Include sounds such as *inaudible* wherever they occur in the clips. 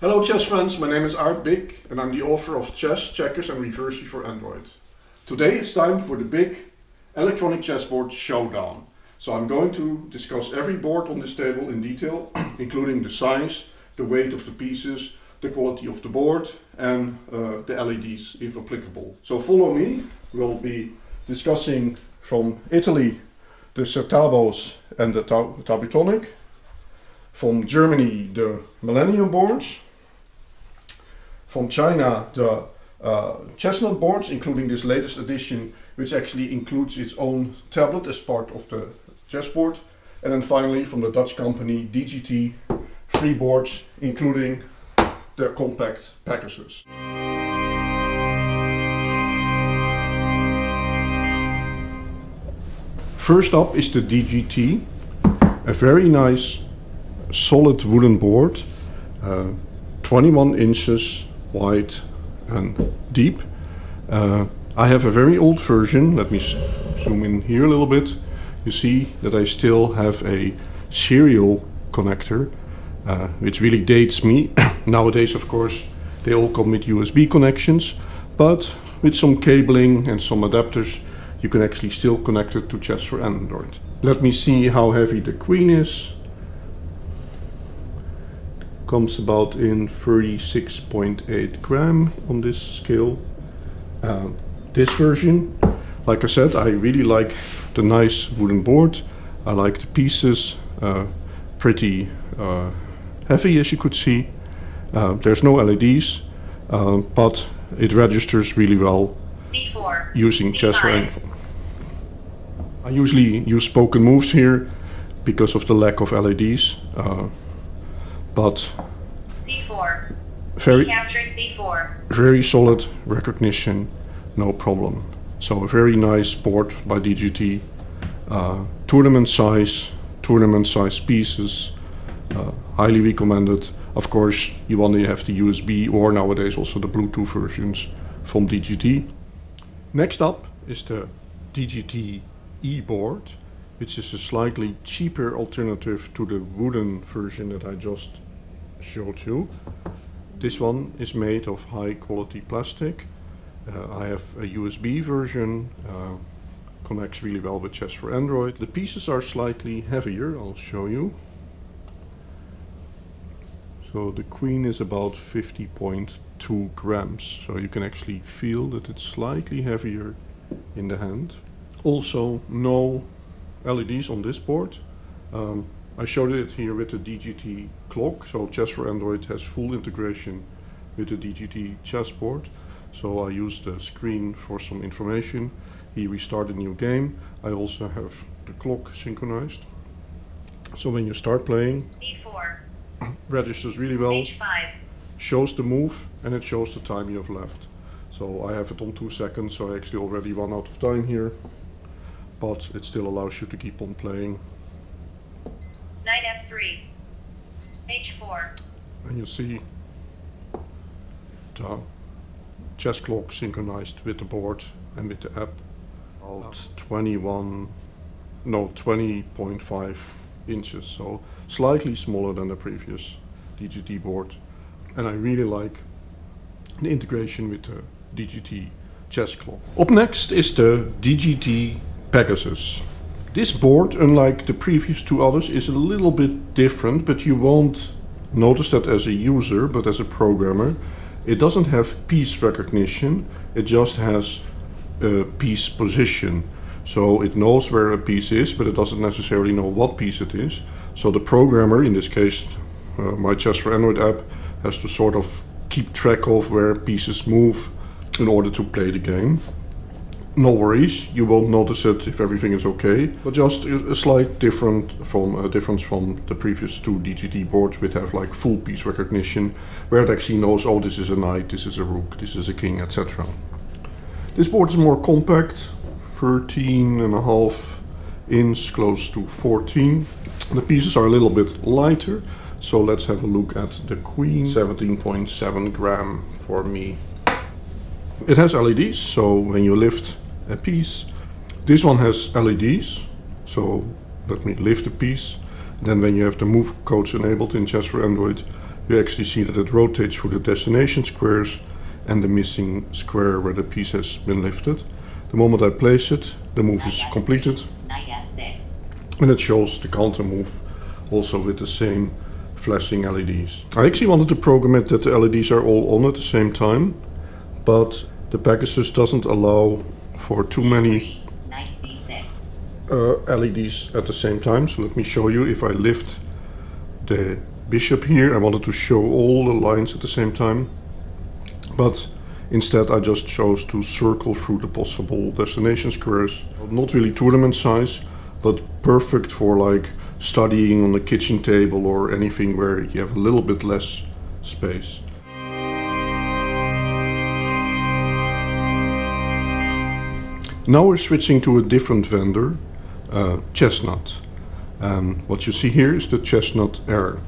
Hello chess friends, my name is Aart Bik and I'm the author of Chess, Checkers and Reversi for Android. Today it's time for the big electronic chessboard showdown. So I'm going to discuss every board on this table in detail, *clears throat* including the size, the weight of the pieces, the quality of the board and uh, the LEDs if applicable. So follow me, we'll be discussing from Italy the Certabos and the Tabutronic, from Germany the Millennium boards, from China the uh, Chessnut boards, including this latest edition, which actually includes its own tablet as part of the chessboard. And then finally from the Dutch company DGT, three boards, including their compact Pegasus. First up is the DGT, a very nice solid wooden board, uh, 21 inches wide and deep. Uh, I have a very old version, let me zoom in here a little bit. You see that I still have a serial connector, uh, which really dates me. *coughs* Nowadays, of course, they all come with USB connections, but with some cabling and some adapters, you can actually still connect it to Chess for Android. Let me see how heavy the queen is comes about in 36.8 gram on this scale. Uh, this version, like I said, I really like the nice wooden board. I like the pieces, uh, pretty uh, heavy as you could see. Uh, there's no LEDs, uh, but it registers really well D4, using D5. chess or I usually use spoken moves here because of the lack of LEDs. But C4. Very capture C4. Very solid recognition, no problem. So a very nice board by DGT. Uh, tournament size, tournament size pieces, uh, highly recommended. Of course, you only have the USB or nowadays also the Bluetooth versions from DGT. Next up is the DGT E board, which is a slightly cheaper alternative to the wooden version that I just showed you. This one is made of high quality plastic. Uh, I have a USB version, uh, connects really well with Chess for Android. The pieces are slightly heavier, I'll show you. So the queen is about 50.2 grams, so you can actually feel that it's slightly heavier in the hand. Also no LEDs on this board. Um, I showed it here with the DGT clock. So Chess for Android has full integration with the DGT chessboard. So I use the screen for some information. Here we start a new game. I also have the clock synchronized. So when you start playing, B4 *coughs* registers really well, H5 shows the move and it shows the time you have left. So I have it on two seconds, so I actually already run out of time here. But it still allows you to keep on playing Knight f3. H4. And you see the chess clock synchronized with the board and with the app. Oh. About 21, no, 20.5 inches, so slightly smaller than the previous DGT board. And I really like the integration with the DGT chess clock. Up next is the DGT Pegasus. This board, unlike the previous two others, is a little bit different, but you won't notice that as a user, but as a programmer. It doesn't have piece recognition, it just has a piece position. So it knows where a piece is, but it doesn't necessarily know what piece it is. So the programmer, in this case uh, my Chess for Android app, has to sort of keep track of where pieces move in order to play the game no worries, you won't notice it if everything is okay, but just a slight different from uh, difference from the previous two DGT boards which have like full piece recognition, where it actually knows, oh this is a knight, this is a rook, this is a king, etc. This board is more compact, 13 and a half inch, close to 14. The pieces are a little bit lighter, so let's have a look at the queen, 17.7 gram for me. It has LEDs, so when you lift a piece, this one has LEDs, so let me lift the piece. Then when you have the move codes enabled in Chess for Android, you actually see that it rotates through the destination squares and the missing square where the piece has been lifted. The moment I place it, the move is completed and it shows the counter move also with the same flashing LEDs. I actually wanted to program it that the LEDs are all on at the same time, but the Pegasus doesn't allow for too many Three. Knight C6. uh, LEDs at the same time. So let me show you if I lift the bishop here. I wanted to show all the lines at the same time, but instead I just chose to circle through the possible destination squares. Not really tournament size, but perfect for like studying on the kitchen table or anything where you have a little bit less space. Now we're switching to a different vendor, uh, Chessnut. And what you see here is the Chessnut Air.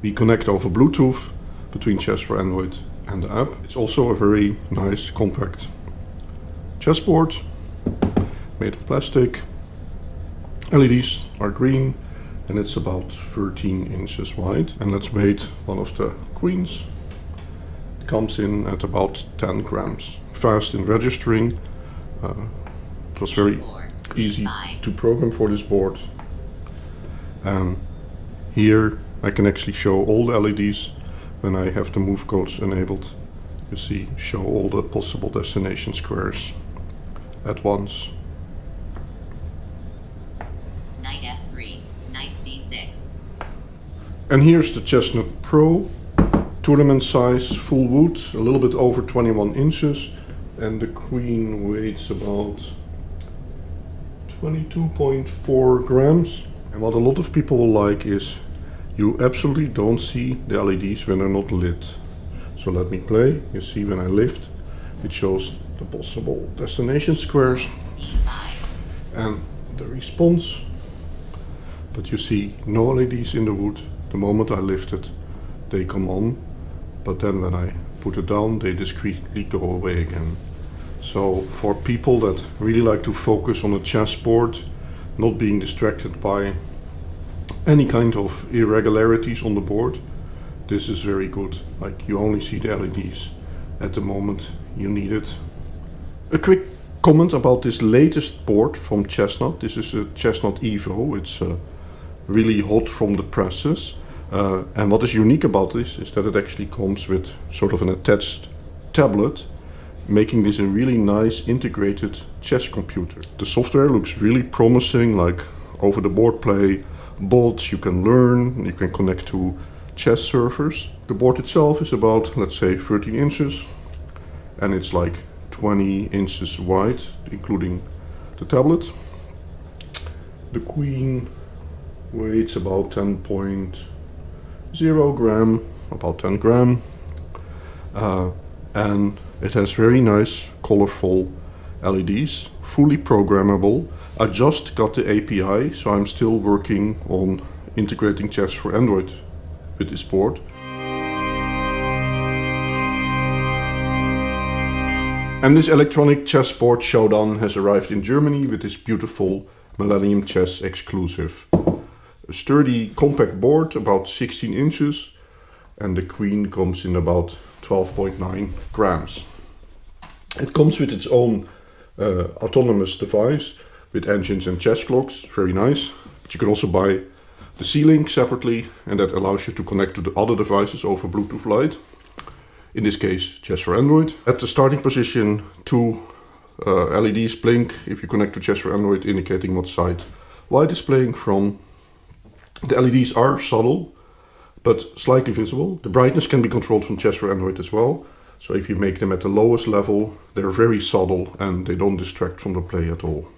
We connect over Bluetooth between Chess for Android and the app. It's also a very nice compact chessboard made of plastic. LEDs are green and it's about 13 inches wide. And let's wait one of the queens. It comes in at about 10 grams. Fast in registering. Uh, it was very easy to program for this board. And here I can actually show all the LEDs when I have the move codes enabled. You see, show all the possible destination squares at once. Knight F3. Knight C6. And here's the Chessnut Pro, tournament size, full wood, a little bit over 21 inches, and the queen weighs about 22.4 grams. And what a lot of people will like is you absolutely don't see the LEDs when they're not lit. So let me play. You see when I lift, it shows the possible destination squares and the response. But you see no LEDs in the wood. The moment I lift it, they come on. But then when I put it down, they discreetly go away again. So for people that really like to focus on a chessboard, not being distracted by any kind of irregularities on the board, this is very good. Like you only see the LEDs at the moment you need it. A quick comment about this latest board from Chessnut. This is a Chessnut Evo. It's uh, really hot from the presses. Uh, and what is unique about this is that it actually comes with sort of an attached tablet, making this a really nice integrated chess computer. The software looks really promising, like over the board play, bots you can learn, you can connect to chess servers. The board itself is about, let's say, 13 inches, and it's like 20 inches wide, including the tablet. The queen weighs about 10.0 gram, about 10 gram, uh, and it has very nice, colorful LEDs, fully programmable. I just got the API, so I'm still working on integrating chess for Android with this board. And this electronic chessboard showdown has arrived in Germany with this beautiful Millennium Chess exclusive. A sturdy compact board about 16 inches and the queen comes in about 12.9 grams. It comes with its own uh, autonomous device with engines and chess clocks, very nice. But you can also buy the C-Link separately and that allows you to connect to the other devices over Bluetooth Lite in this case Chess for Android. At the starting position, two uh, LEDs blink if you connect to Chess for Android, indicating what side light is playing from. The LEDs are subtle, but slightly visible. The brightness can be controlled from Chess for Android as well. So if you make them at the lowest level, they're very subtle and they don't distract from the play at all.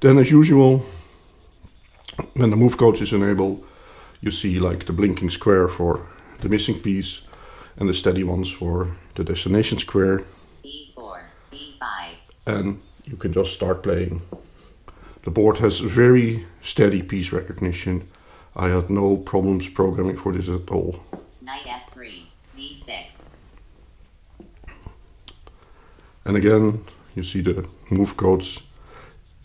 Then as usual, when the move codes is enabled, you see like the blinking square for the missing piece and the steady ones for the destination square E4. E5. and you can just start playing. The board has very steady piece recognition. I had no problems programming for this at all. Knight F3. D6. And again, you see the move codes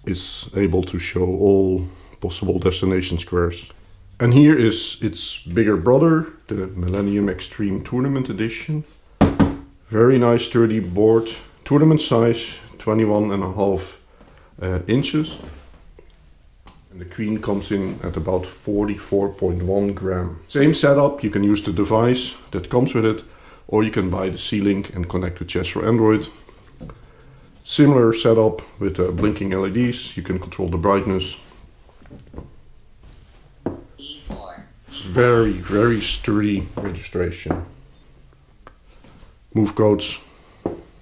is able to show all possible destination squares. And here is its bigger brother, the Millennium Extreme Tournament Edition. Very nice sturdy board, tournament size, 21 and a half uh, inches. And the queen comes in at about 44.1 gram. Same setup, you can use the device that comes with it, or you can buy the C-Link and connect to Chess for Android. Similar setup with uh, blinking LEDs, you can control the brightness. E4. E4. Very, very sturdy registration. Move codes,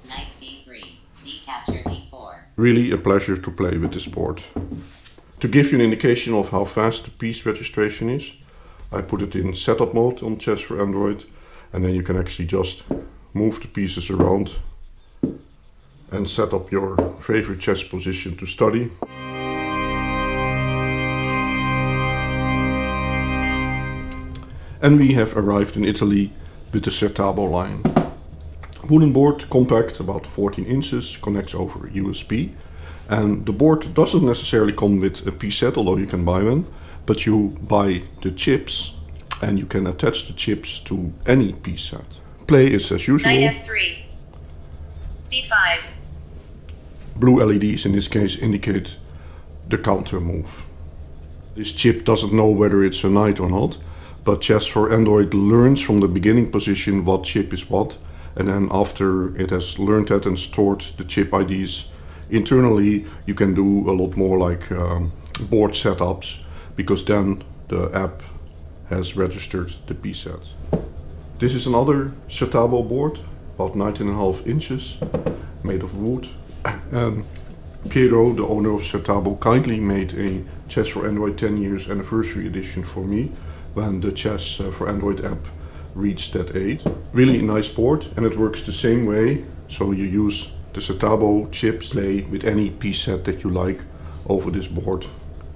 Knight C3. D captures E4. really a pleasure to play with this board. To give you an indication of how fast the piece registration is, I put it in setup mode on Chess for Android and then you can actually just move the pieces around and set up your favorite chess position to study. And we have arrived in Italy with the Certabo line. Wooden board, compact, about 14 inches, connects over USB. And the board doesn't necessarily come with a piece set, although you can buy one, but you buy the chips and you can attach the chips to any piece set. Play is as usual. Knight f3. d5. Blue LEDs in this case indicate the counter move. This chip doesn't know whether it's a knight or not, but Chess for Android learns from the beginning position what chip is what, and then after it has learned that and stored the chip IDs internally, you can do a lot more like um, board setups, because then the app has registered the set. This is another Certabo board, about 19.5 inches, made of wood. Um, Piero, the owner of Certabo, kindly made a Chess for Android 10 years anniversary edition for me when the Chess uh, for Android app reached that age. Really nice board and it works the same way. So you use the Certabo chips play with any piece set that you like over this board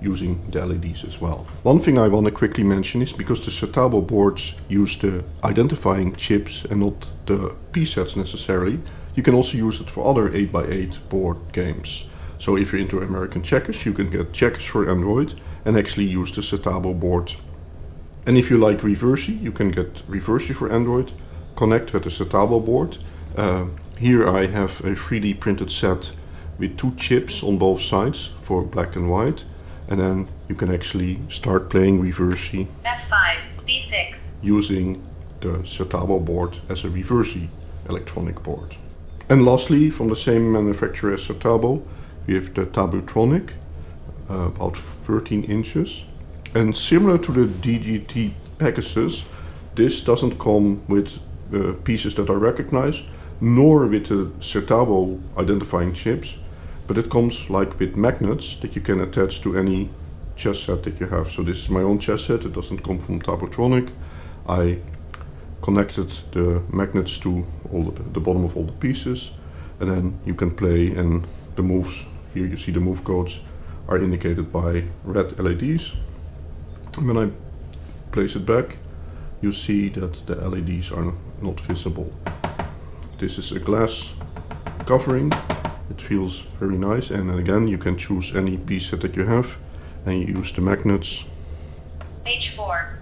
using the LEDs as well. One thing I want to quickly mention is because the Certabo boards use the identifying chips and not the piece sets necessarily, you can also use it for other 8x8 board games. So if you're into American checkers, you can get checkers for Android and actually use the Certabo board. And if you like Reversi, you can get Reversi for Android, connect with the Certabo board. Uh, here I have a 3D printed set with two chips on both sides for black and white. And then you can actually start playing Reversi f5. d6. using the Certabo board as a Reversi electronic board. And lastly, from the same manufacturer as Certabo, we have the Tabutronic, uh, about 13 inches. And similar to the DGT Pegasus, this doesn't come with uh, pieces that I recognize, nor with the Certabo identifying chips, but it comes like with magnets that you can attach to any chess set that you have. So this is my own chess set, it doesn't come from Tabutronic. I connected the magnets to all the, the bottom of all the pieces and then you can play and the moves, here you see the move codes are indicated by red LEDs. And when I place it back, you see that the LEDs are not visible. This is a glass covering. It feels very nice and again you can choose any piece set that you have and you use the magnets. h4.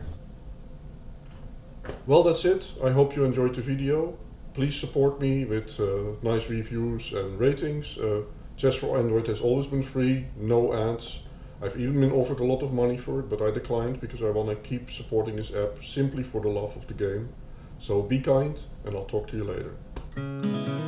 Well that's it. I hope you enjoyed the video. Please support me with uh, nice reviews and ratings. Uh, Chess for Android has always been free, no ads. I've even been offered a lot of money for it, but I declined because I want to keep supporting this app simply for the love of the game. So be kind, and I'll talk to you later.